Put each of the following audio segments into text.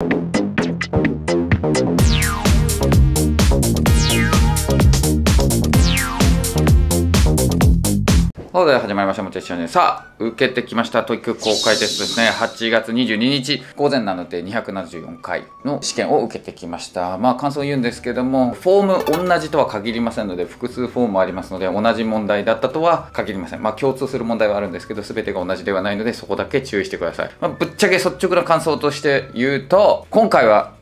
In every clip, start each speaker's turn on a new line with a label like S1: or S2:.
S1: you. そうで始まりました。もちろんねさあ受けてきました。 TOEIC 公開テストですね。8月22日。午前なので274回の試験を受けてきました。まあ感想を言うんですけどもフォーム同じとは限りませんので複数フォームありますので同じ問題だったとは限りません。まあ共通する問題はあるんですけど全てが同じではないのでそこだけ注意してください、まあ、ぶっちゃけ率直な感想として言うと今回は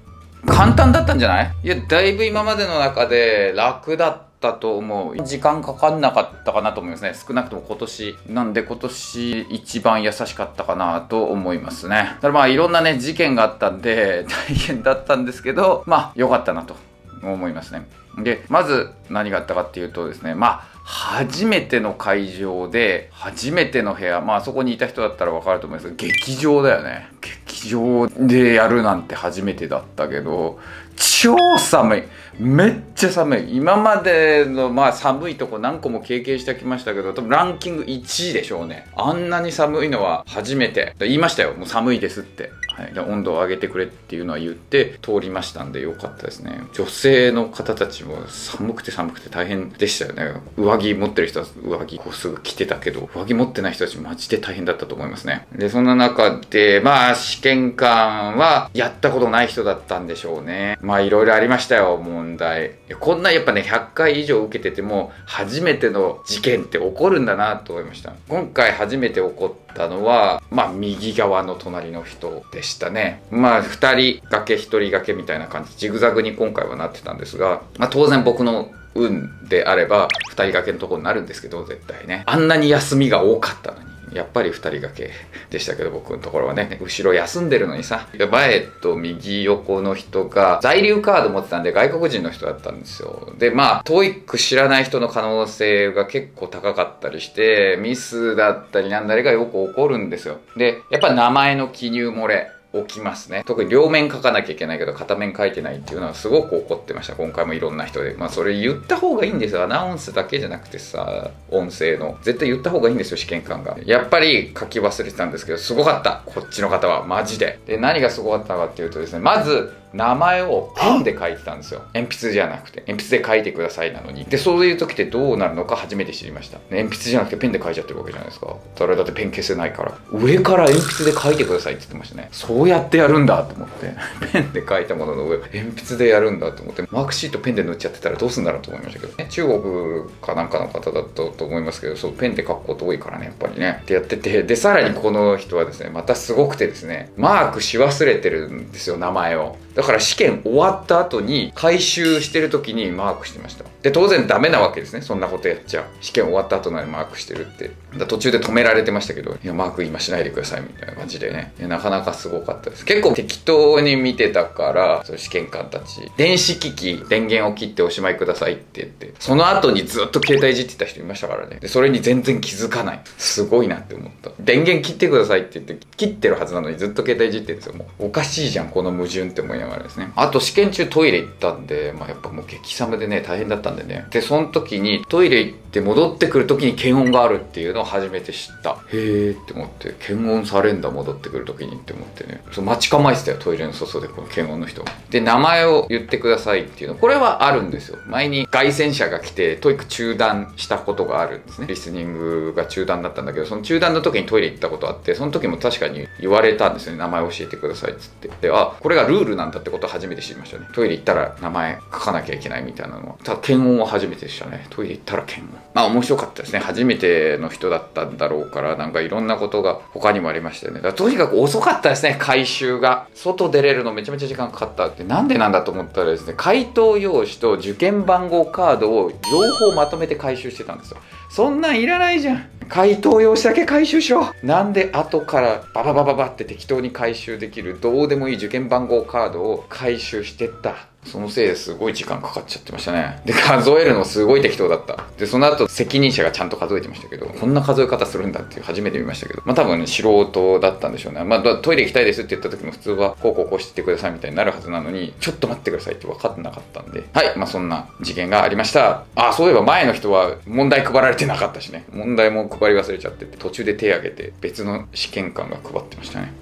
S1: 簡単だったんじゃない？いやだいぶ今までの中で楽だった。ったと思う。時間かかんなかったかなと思いますね。少なくとも今年なんで今年一番優しかったかなと思いますね。ただまあいろんなね事件があったんで 大変だったんですけどまあ良かったなと思いますね。でまず何があったかっていうとですねまあ初めての会場で初めての部屋まあそこにいた人だったら分かると思うんですけど劇場だよね。劇場でやるなんて初めてだったけど超寒い。めっちゃ寒い。今までのまあ寒いとこ何個も経験してきましたけど多分ランキング1位でしょうね。あんなに寒いのは初めて。言いましたよ。もう寒いですって。はい、で温度を上げてくれっていうのは言って通りましたんでよかったですね。女性の方たちも寒くて寒くて大変でしたよね。上着持ってる人は上着こうすぐ着てたけど上着持ってない人たちマジで大変だったと思いますね。でそんな中でまあ試験官はやったことない人だったんでしょうね。まあいろいろありましたよ問題。こんなやっぱね100回以上受けてても初めての事件って起こるんだなと思いました。今回初めて起こったのはまあ右側の隣の人でした。したね。まあ2人掛け1人掛けみたいな感じ。ジグザグに今回はなってたんですが、まあ、当然僕の運であれば2人掛けのとこになるんですけど絶対ね。あんなに休みが多かったのに。やっぱり2人掛けでしたけど僕のところはね。後ろ休んでるのにさ。前と右横の人が在留カード持ってたんで外国人の人だったんですよ。でまあ TOEIC 知らない人の可能性が結構高かったりしてミスだったりなんだりがよく起こるんですよ。でやっぱ名前の記入漏れ。起きますね。特に両面書かなきゃいけないけど片面書いてないっていうのはすごく怒ってました。今回もいろんな人で。まあそれ言った方がいいんですよ。アナウンスだけじゃなくてさ音声の。絶対言った方がいいんですよ試験官が。やっぱり書き忘れてたんですけどすごかった。こっちの方は。マジで。で何がすごかったかっていうとですねまず名前をペンで書いてたんですよ。鉛筆じゃなくて。鉛筆で書いてくださいなのに。でそういう時ってどうなるのか初めて知りました。鉛筆じゃなくてペンで書いちゃってるわけじゃないですか。それだってペン消せないから。上から鉛筆で書いてくださいって言ってましたね。そうやってやるんだと思って。ペンで書いたものの上。鉛筆でやるんだと思って。マークシートペンで塗っちゃってたらどうすんだろうと思いましたけど。ね中国かなんかの方だったと思いますけどそうペンで書くこと多いからねやっぱりね。ってやってて。でさらにこの人はですねまたすごくてですねマークし忘れてるんですよ名前を。だから試験終わった後に回収してる時にマークしてました。で当然ダメなわけですね。そんなことやっちゃ試験終わった後なのにマークしてるって。だ途中で止められてましたけどいやマーク今しないでくださいみたいな感じでね。なかなかすごかったです。結構適当に見てたからその試験官たち。電子機器電源を切っておしまいくださいって言って。その後にずっと携帯いじってた人いましたからね。でそれに全然気づかない。すごいなって思った。電源切ってくださいって言って切ってるはずなのにずっと携帯いじってるんですよ。もうおかしいじゃんこの矛盾って思いながらですね。あと試験中トイレ行ったんで、まあ、やっぱもう激寒でね大変だったんでね。でその時にトイレ行って戻ってくる時に検温があるっていうのを初めて知った。へえって思って検温されんだ戻ってくる時にって思ってね。そう待ち構えてたよトイレの外でこの検温の人で名前を言ってくださいっていうの。これはあるんですよ。前に街宣車が来て TOEIC 中断したことがあるんですね。リスニングが中断だったんだけどその中断の時にトイレ行ったことあってその時も確かに言われたんですよね。名前教えてくださいっつって。であこれがルールなんだってことを初めて知りましたね。トイレ行ったら名前書かなきゃいけないみたいなのはただ検温は初めてでしたね。トイレ行ったら検温まあ面白かったですね。初めての人だったんだろうからなんかいろんなことが他にもありましたよね。だとにかく遅かったですね。回収が。外出れるのめちゃめちゃ時間かかったって。なんでなんだと思ったらですね回答用紙と受験番号カードを両方まとめて回収してたんですよ。そんなんいらないじゃん。回答用紙だけ回収しろ。なんで後からバババババって適当に回収できるどうでもいい受験番号カードを回収してった。そのせいですごい時間かかっちゃってましたね。で、数えるのすごい適当だった。で、その後責任者がちゃんと数えてましたけど、こんな数え方するんだっていう初めて見ましたけど、まあ多分、ね、素人だったんでしょうね。まあトイレ行きたいですって言った時も普通はこうこうこうしてくださいみたいになるはずなのに、ちょっと待ってくださいって分かってなかったんで、はい、まあそんな事件がありました。あ、そういえば前の人は問題配られてなかったしね。問題も配り忘れちゃってて、途中で手挙げて別の試験官が配ってましたね。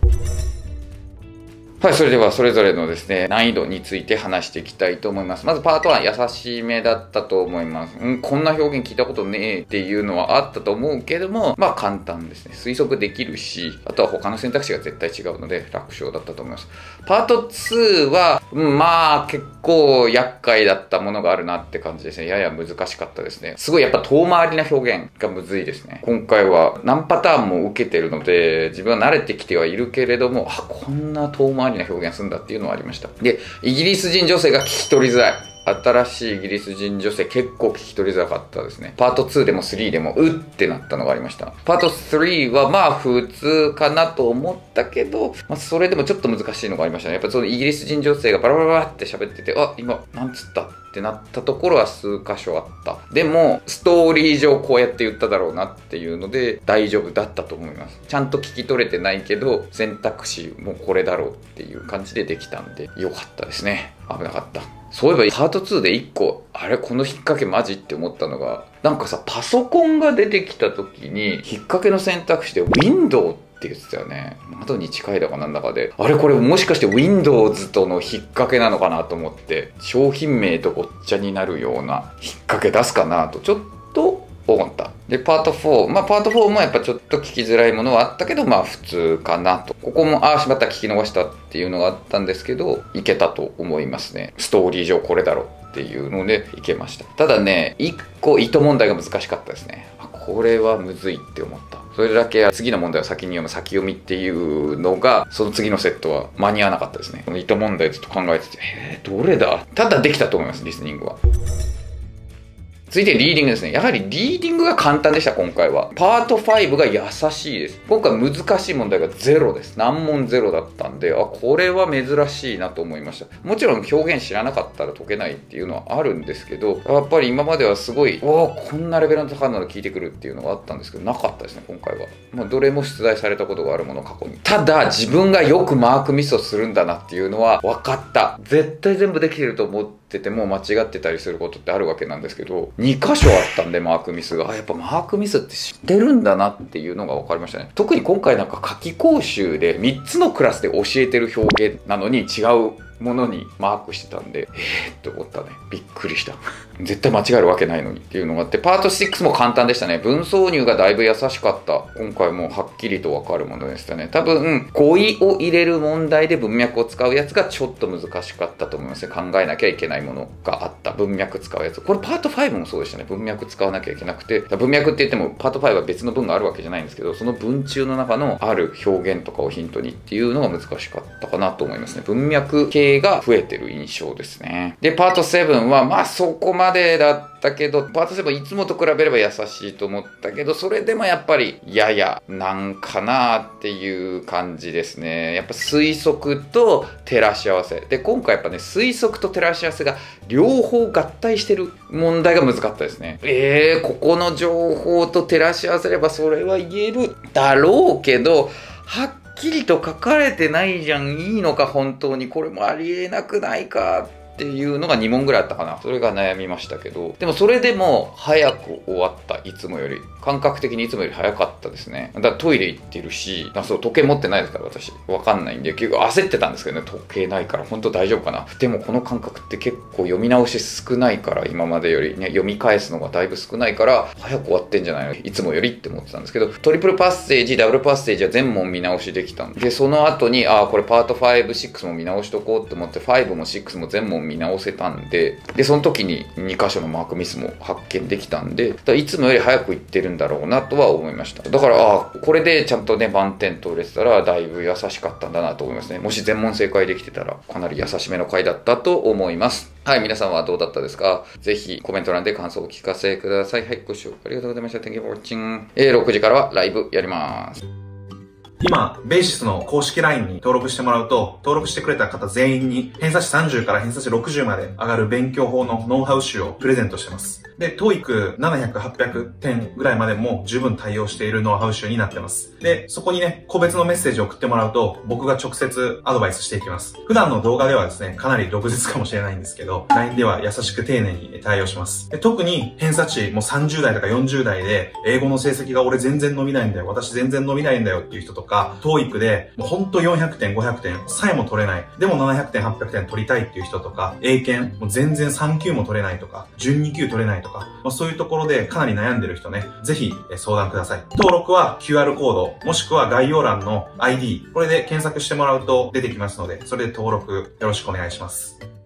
S1: はい、それではそれぞれのですね、難易度について話していきたいと思います。まずパート1、優しめだったと思います。うん、こんな表現聞いたことねえっていうのはあったと思うけども、まあ簡単ですね。推測できるし、あとは他の選択肢が絶対違うので楽勝だったと思います。パート2は、まあ結構厄介だったものがあるなって感じですね。やや難しかったですね。すごいやっぱ遠回りな表現がむずいですね。今回は何パターンも受けてるので、自分は慣れてきてはいるけれども、あ、こんな遠回りな表現するんだっていうのはありました。で、イギリス人女性が聞き取りづらい。新しいイギリス人女性結構聞き取りづらかったですね。パート2でも3でもうってなったのがありました。パート3はまあ普通かなと思ったけど、まあ、それでもちょっと難しいのがありましたね。やっぱそのイギリス人女性がバラバラバラって喋ってて、あ、今、なんつった？ってなったところは数箇所あった。でも、ストーリー上こうやって言っただろうなっていうので大丈夫だったと思います。ちゃんと聞き取れてないけど、選択肢もこれだろうっていう感じでできたんで、よかったですね。危なかった。そういえば、パート2で1個、あれこの引っ掛けマジって思ったのが、なんかさ、パソコンが出てきた時に、引っ掛けの選択肢で Windows ってって言ってたよね。窓に近いだかなんだかで。あれこれもしかして Windows との引っ掛けなのかなと思って、商品名とごっちゃになるような引っ掛け出すかなと、ちょっと思った。で、パート4。まあ、パート4もやっぱちょっと聞きづらいものはあったけど、まあ、普通かなと。ここも、ああ、しまった聞き逃したっていうのがあったんですけど、いけたと思いますね。ストーリー上これだろっていうので、いけました。ただね、1個糸問題が難しかったですね。これはむずいって思った。それだけ次の問題を先に読む先読みっていうのが、その次のセットは間に合わなかったですね。この糸問題ずっと考えてて、え、どれだ？ただできたと思います、リスニングは。続いてリーディングですね。やはりリーディングが簡単でした、今回は。パート5が優しいです。今回難しい問題がゼロです。難問ゼロだったんで、あ、これは珍しいなと思いました。もちろん表現知らなかったら解けないっていうのはあるんですけど、やっぱり今まではすごい、わあ、こんなレベルの高いのが聞いてくるっていうのがあったんですけど、なかったですね、今回は。まあ、どれも出題されたことがあるもの、過去に。ただ、自分がよくマークミスをするんだなっていうのは分かった。絶対全部できてると思って、ってても間違ってたりすることってあるわけなんですけど、2箇所あったんで、マークミスが。あ、やっぱマークミスって知ってるんだなっていうのが分かりましたね。特に今回なんか夏季講習で3つのクラスで教えてる表現なのに違うものにマークしてたんで、えーって思ったね。びっくりした。絶対間違えるわけないのにっていうのがあって、パート6も簡単でしたね。文挿入がだいぶ優しかった。今回もはっきりとわかるものでしたね。多分、語彙を入れる問題で文脈を使うやつがちょっと難しかったと思いますね。考えなきゃいけないものがあった。文脈使うやつ。これパート5もそうでしたね。文脈使わなきゃいけなくて。文脈って言ってもパート5は別の文があるわけじゃないんですけど、その文中の中のある表現とかをヒントにっていうのが難しかったかなと思いますね。文脈系が増えてる印象ですね。で、パート7はまあそこまでだったけど、パート7いつもと比べれば優しいと思ったけど、それでもやっぱりややなんかなっていう感じですね。やっぱ推測と照らし合わせ。で、今回やっぱね、推測と照らし合わせが両方合体してる問題が難かったですね。えー、ここの情報と照らし合わせればそれは言えるだろうけど、はっきりと書かれてないじゃん。いいのか、本当に。これもありえなくないか。っていうのが2問ぐらいあったかな。それが悩みましたけど、でもそれでも早く終わった、いつもより。感覚的にいつもより早かったですね。だからトイレ行ってるし、そう時計持ってないですから私。わかんないんで、結構焦ってたんですけどね、時計ないから本当大丈夫かな。でもこの感覚って結構読み直し少ないから、今までよりね、読み返すのがだいぶ少ないから、早く終わってんじゃないの？いつもよりって思ってたんですけど、トリプルパッセージ、ダブルパッセージは全問見直しできたんで、その後に、ああ、これパート5、6も見直しとこうって思って、5も6も全問見直せたんで、で、その時に2箇所のマークミスも発見できたんで、いつもより早く行ってるんだろうなとは思いました。だから、あこれでちゃんとね、満点取れてたら、だいぶ優しかったんだなと思いますね。もし全問正解できてたら、かなり優しめの回だったと思います。はい、皆さんはどうだったですか？ぜひコメント欄で感想をお聞かせください。はい、ご視聴ありがとうございました。Thank you for watching. え、6時からはライブやります。
S2: 今、ベーシスの公式 LINE に登録してもらうと、登録してくれた方全員に偏差値30から偏差値60まで上がる勉強法のノウハウ集をプレゼントしてます。で、TOEIC 700、800点ぐらいまでも十分対応しているノウハウ集になってます。で、そこにね、個別のメッセージを送ってもらうと、僕が直接アドバイスしていきます。普段の動画ではですね、かなり毒舌かもしれないんですけど、LINE では優しく丁寧に対応します。で特に偏差値もう30代とか40代で、英語の成績が俺全然伸びないんだよ、私全然伸びないんだよっていう人とか、か、TOEIC で、もうほんと400点、500点さえも取れない。でも700点、800点取りたいっていう人とか、英検、もう全然3級も取れないとか、準2級取れないとか、まあ、そういうところでかなり悩んでる人ね、ぜひ相談ください。登録は QR コード、もしくは概要欄の ID、これで検索してもらうと出てきますので、それで登録よろしくお願いします。